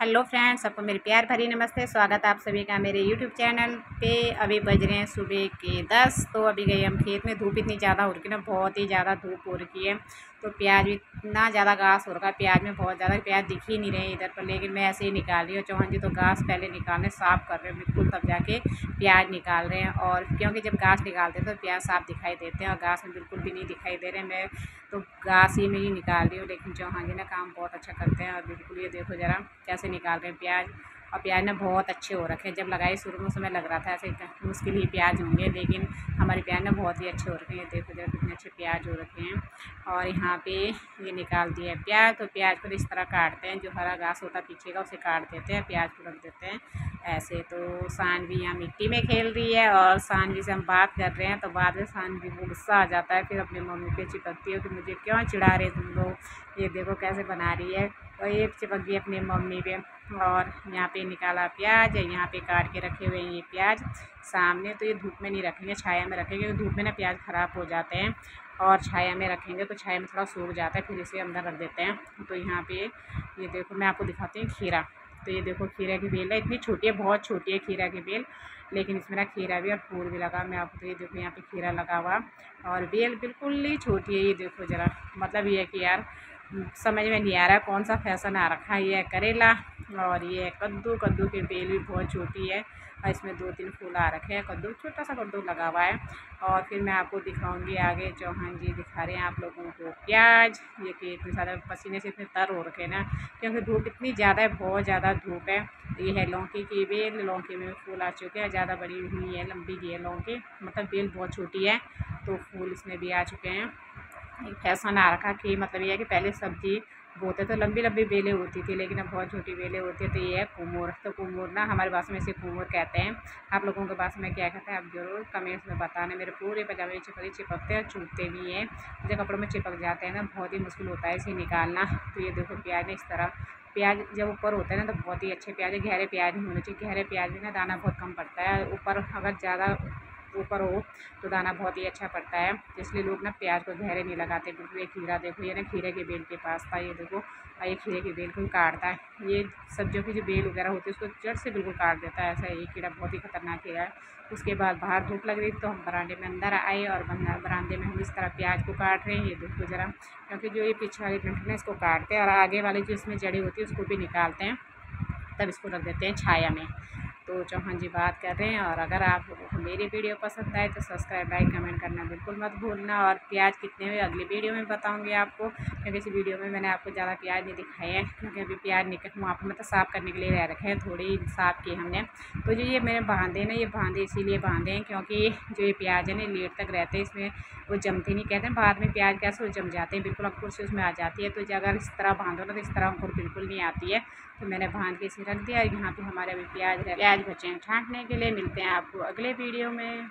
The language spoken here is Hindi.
हेलो फ्रेंड्स सबको मेरे प्यार भरी नमस्ते। स्वागत आप सभी का मेरे यूट्यूब चैनल पे। अभी बज रहे हैं सुबह के दस तो अभी गए हम खेत में। धूप इतनी ज़्यादा हो रही है ना, बहुत ही ज़्यादा धूप हो रही है। तो प्याज भी इतना ज़्यादा घास हो रहा है, प्याज में बहुत ज़्यादा प्याज दिख ही नहीं रहे इधर पर। लेकिन मैं ऐसे ही निकाल रही हूँ, चौहान जी तो घास पहले निकालने साफ़ कर रहे हैं बिल्कुल, तब जाके प्याज निकाल रहे हैं। और क्योंकि जब घास निकालते हैं तो प्याज साफ़ दिखाई देते हैं और घास में बिल्कुल भी नहीं दिखाई दे रहे मैं तो घास ही में ही निकाल रही हूँ, लेकिन चौहान जी ना काम बहुत अच्छा करते हैं। और बिल्कुल ये देखो ज़रा कैसे निकाल रहे हैं प्याज। और प्याज ना बहुत अच्छे हो रखे हैं। जब लगाए शुरू में समय लग रहा था ऐसे मुश्किल ही प्याज होंगे, लेकिन हमारे प्याज ना बहुत ही अच्छे हो रखे हैं। देखो जरा कितने अच्छे प्याज हो रखे हैं। और यहाँ पे ये निकाल दिया है प्याज। तो प्याज को इस तरह काटते हैं। जो हरा घास होता पीछे का, उसे काट देते हैं। प्याज को रख देते हैं। ऐसे तो सानवी यहाँ मिट्टी में खेल रही है। और सानवी से हम बात कर रहे हैं तो बाद में सानवी को गुस्सा आ जाता है। फिर अपनी मम्मी पे चिपकती है कि मुझे क्यों चिढ़ा रहे तुम लोग? ये देखो कैसे बना रही है। और ये चिपक गई अपनी मम्मी पे और यहाँ पे निकाला प्याज, यहाँ पे काट के रखे हुए हैं ये प्याज। सामने तो ये धूप में नहीं रखेंगे, छाया में रखेंगे क्योंकि धूप में ना प्याज ख़राब हो जाते हैं और छाया में रखेंगे तो छाया में थोड़ा सूख जाता है, फिर इसे अंदर रख देते हैं। तो यहाँ पे ये देखो, मैं आपको दिखाती हूँ खीरा। तो ये देखो, खीरा की बेल है, इतनी छोटी है, बहुत छोटी है खीरा की बेल, लेकिन इसमें ना खीरा भी और फूल भी लगा। मैं आपको तो ये देखो, यहाँ पे खीरा लगा हुआ और बेल बिल्कुल ही छोटी है, ये देखो ज़रा। मतलब ये है कि यार समझ में नहीं आ रहा कौन सा फ़ैशन आ रखा है, ये करेला और ये कद्दू कद्दू की बेल भी बहुत छोटी है और इसमें दो तीन फूल आ रखे हैं। कद्दू, छोटा सा कद्दू लगा हुआ है और फिर मैं आपको दिखाऊँगी आगे चौहान जी दिखा रहे हैं आप लोगों को। प्याज, ये कि इतने ज़्यादा पसीने से इतने तर हो रखे ना, क्योंकि धूप इतनी ज़्यादा है, बहुत ज़्यादा धूप है। ये है लौकी की बेल, लौकी में फूल आ चुके हैं, ज़्यादा बड़ी हुई है, लंबी की है लौकी मतलब बेल बहुत छोटी है तो फूल इसमें भी आ चुके हैं। एक फ़ैशन आ रखा कि मतलब ये है कि पहले सब्ज़ी बोते तो लंबी लंबी बेलें होती थी, लेकिन अब बहुत छोटी बेलें होती है तो ये है कुमोर तो कुमोर ना हमारे भाषा में इसे कुमोर कहते हैं। आप लोगों के पास में क्या कहते हैं, आप ज़रूर कमेंट्स में बताना। मेरे पूरे पजामे चिपक चिपकते हैं चूटते भी हैं। जब कपड़ों में चिपक जाते हैं ना, बहुत ही मुश्किल होता है इसे निकालना। तो ये देखो प्याज ने इस तरह, प्याज जब ऊपर होता है ना तो बहुत ही अच्छे प्याज, गहरे प्याज नहीं होने चाहिए। गहरे प्याज में ना दाना बहुत कम पड़ता है। ऊपर अगर ज़्यादा ऊपर हो तो दाना बहुत ही अच्छा पड़ता है। इसलिए लोग ना प्याज को गहरे नहीं लगाते बिल्कुल ये खीरा देखो, ये ना खीरे के बेल के पास था, ये देखो, और ये खीरे की बेल को काटता है। ये सब्जियों की जो बेल वगैरह होती है, उसको जड़ से बिल्कुल काट देता है, ऐसा ये कीड़ा बहुत ही खतरनाक कीड़ा है। उसके बाद बाहर धूप लग रही तो हम बरांडे में अंदर आए और बरामदे में हम इस तरह प्याज को काट रहे हैं, ये देखो ज़रा, क्योंकि जो ये पीछे वाली डंठल है इसको काटते हैं और आगे वाली जो इसमें जड़ी होती है, उसको भी निकालते हैं, तब इसको रख देते हैं छाया में। तो चौहान जी बात कर रहे हैं और अगर आप मेरी वीडियो पसंद आए तो सब्सक्राइब, लाइक, कमेंट करना बिल्कुल मत भूलना और प्याज कितने हुए अगली वीडियो में बताऊँगी आपको, क्योंकि इस वीडियो में मैंने आपको ज़्यादा प्याज नहीं दिखाए हैं, क्योंकि अभी प्याज निकल वहाँ पर मतलब साफ़ करने के लिए रह रखे हैं, थोड़ी साफ़ किए हमने। तो जो, ये मेरे बांधे ना, ये बांधे इसीलिए बांधे हैं क्योंकि जो ये प्याज है ना लेट तक रहते हैं, इसमें वो जमते नहीं, कहते हैं बाद में प्याज कैसे वो जम जाते हैं, बिल्कुल अंकुर से उसमें आ जाती है तो अगर इस तरह बांधो ना तो इस तरह अंकुर बिल्कुल नहीं आती है। तो मैंने बाँध के इसे रख दिया और यहाँ पर हमारे अभी प्याज है प्याज बचे हैं छाँटने के लिए मिलते हैं आपको अगले वीडियो में।